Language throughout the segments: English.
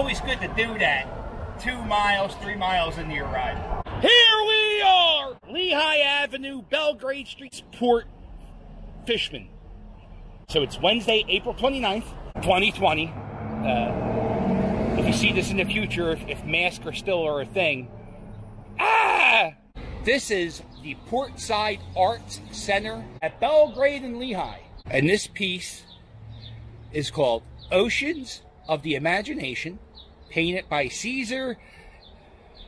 always good to do that. Two miles, three miles into your ride. Here we are, Lehigh Avenue, Belgrade Street, Port Fishman. So it's Wednesday, April 29th, 2020. Uh, if you see this in the future, if, if masks are still are a thing, ah! This is the Portside Arts Center at Belgrade and Lehigh. And this piece is called Oceans of the Imagination, painted by Caesar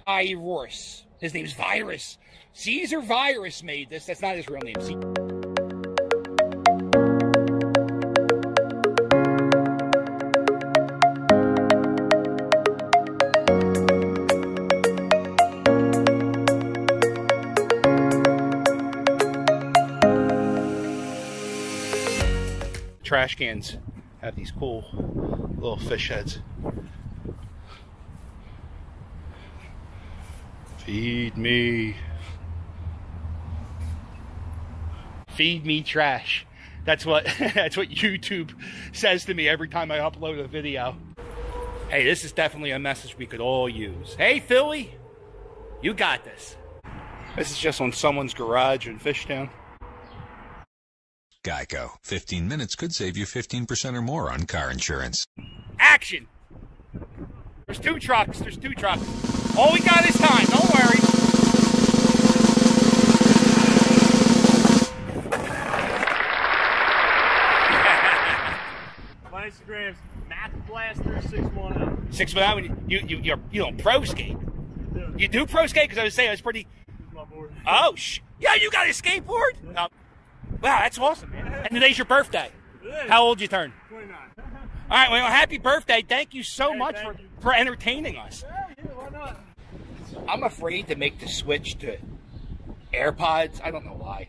Virus. His name's Virus. Caesar Virus made this. That's not his real name. See trash cans have these cool little fish heads. Feed me. Feed me trash. That's what that's what YouTube says to me every time I upload a video. Hey, this is definitely a message we could all use. Hey Philly, you got this. This is just on someone's garage in Fishtown. Geico. 15 minutes could save you 15% or more on car insurance. Action! There's two trucks. There's two trucks. All we got is time. Don't worry. My Instagram's Math Blaster six one zero. Six foot out. Oh, you you you you don't pro skate. You do pro skate because I was saying it's pretty. Oh sh! Yeah, you got a skateboard. Oh. Wow, that's awesome, man. And today's your birthday. How old you turn? Twenty nine. All right, well, happy birthday. Thank you so Hey, much for, you. for entertaining us. Yeah, yeah, why not? I'm afraid to make the switch to AirPods. I don't know why.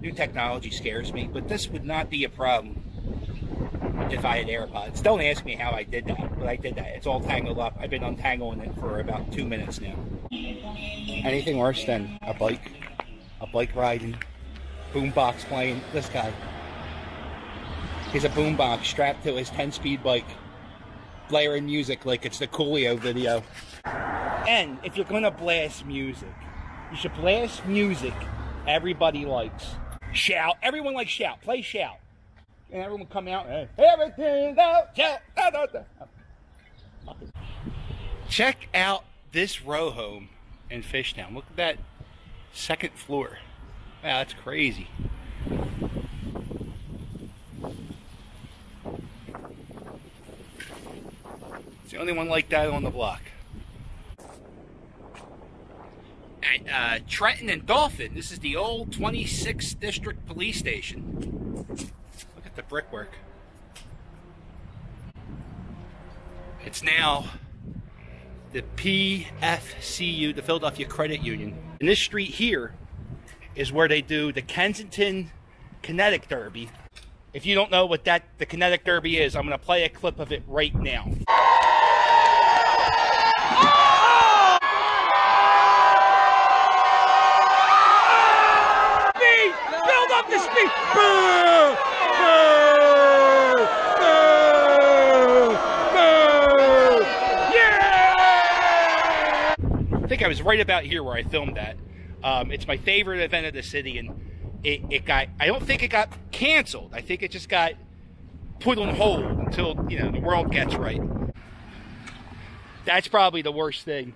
New technology scares me, but this would not be a problem if I had AirPods. Don't ask me how I did that, but I did that. It's all tangled up. I've been untangling it for about two minutes now. Anything worse than a bike, a bike riding, boombox playing. This guy. He's a boombox strapped to his 10 speed bike, blaring music like it's the Coolio video. And if you're gonna blast music, you should blast music everybody likes. Shout. Everyone likes shout. Play shout. And everyone come out. Hey, out. Shout. Check out this row home in Fishtown. Look at that second floor. Wow, that's crazy. It's the only one like that on the block. At uh, Trenton and Dolphin, this is the old 26th District Police Station. Look at the brickwork. It's now the PFCU, the Philadelphia Credit Union. And this street here is where they do the Kensington Kinetic Derby. If you don't know what that the Kinetic Derby is, I'm going to play a clip of it right now. speed! Build up the speed! I think I was right about here where I filmed that. Um, it's my favorite event of the city, and it, it got. I don't think it got canceled. I think it just got put on hold until you know the world gets right. That's probably the worst thing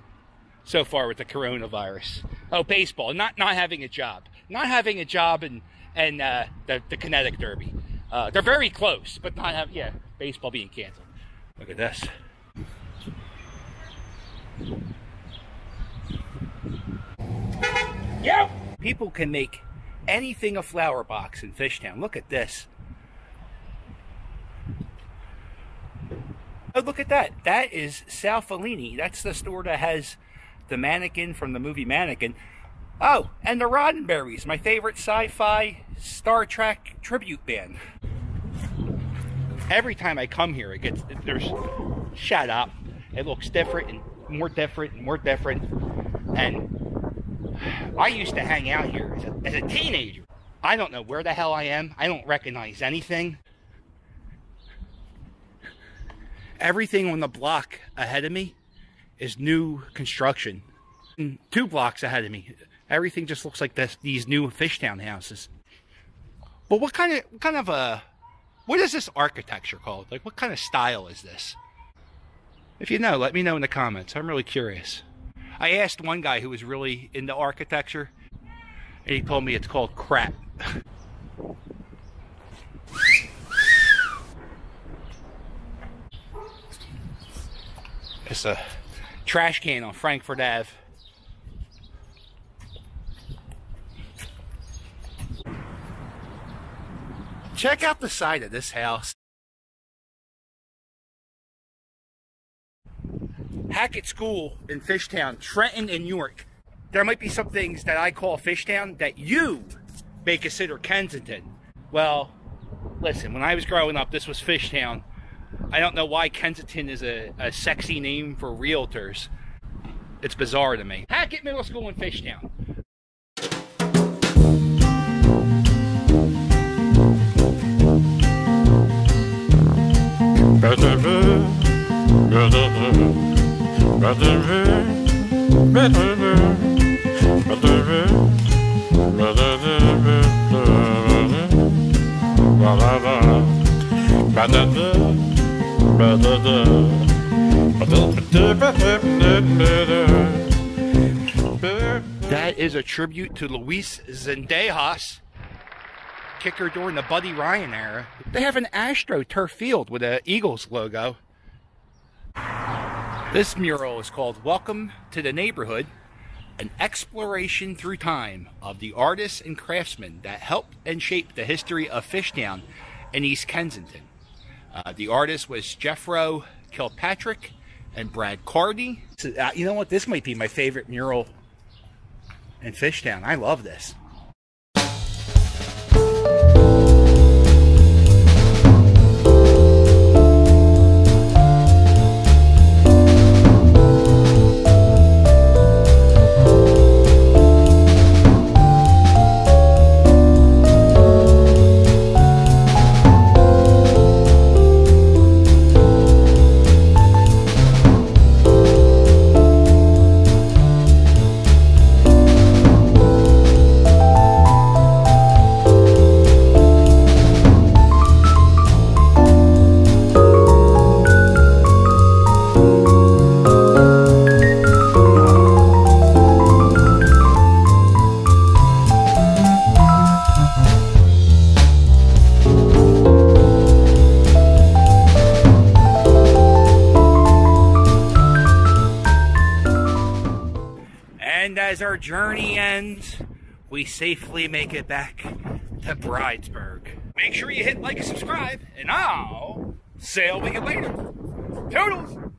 so far with the coronavirus. Oh, baseball, not not having a job, not having a job, and and uh, the the kinetic derby. Uh, they're very close, but not have yeah, baseball being canceled. Look at this. Yep. People can make anything a flower box in Fishtown. Look at this. Oh, look at that. That is Sal Fellini. That's the store that has the mannequin from the movie Mannequin. Oh, and the Roddenberries, my favorite sci-fi Star Trek tribute band. Every time I come here, it gets there's shut up. It looks different and more different and more different. And I used to hang out here as a, as a teenager. I don't know where the hell I am. I don't recognize anything. Everything on the block ahead of me is new construction. Two blocks ahead of me, everything just looks like this, these new Fishtown houses. But what kind of what kind of a what is this architecture called? Like what kind of style is this? If you know, let me know in the comments. I'm really curious. I asked one guy who was really into architecture, and he told me it's called crap. it's a trash can on Frankford Ave. Check out the side of this house. Hackett School in Fishtown, Trenton, and York. There might be some things that I call Fishtown that you may consider Kensington. Well, listen, when I was growing up, this was Fishtown. I don't know why Kensington is a, a sexy name for realtors. It's bizarre to me. Hackett Middle School in Fishtown. That is a tribute to Luis Zendejas, kicker during the Buddy Ryan era. They have an Astro turf field with a Eagles logo. This mural is called Welcome to the Neighborhood, an exploration through time of the artists and craftsmen that helped and shaped the history of Fishtown in East Kensington. Uh, the artist was Jeffro Kilpatrick and Brad Carney. So, uh, you know what? This might be my favorite mural in Fishtown. I love this. As our journey ends, we safely make it back to Bridesburg. Make sure you hit like and subscribe, and I'll sail with you later. Toodles!